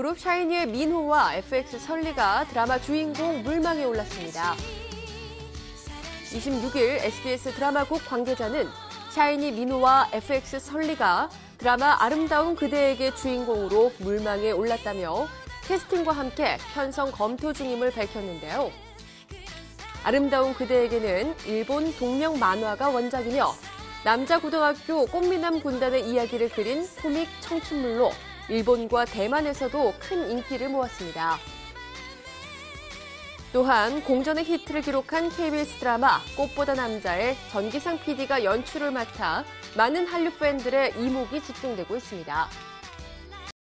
그룹 샤이니의 민호와 FX 설리가 드라마 주인공 물망에 올랐습니다. 26일 SBS 드라마국 관계자는 샤이니 민호와 FX 설리가 드라마 아름다운 그대에게 주인공으로 물망에 올랐다며 캐스팅과 함께 편성 검토 중임을 밝혔는데요. 아름다운 그대에게는 일본 동명 만화가 원작이며 남자 고등학교 꽃미남 군단의 이야기를 그린 코믹 청춘물로 일본과 대만에서도 큰 인기를 모았습니다. 또한 공전의 히트를 기록한 KBS 드라마 꽃보다 남자의 전기상 PD가 연출을 맡아 많은 한류 팬들의 이목이 집중되고 있습니다.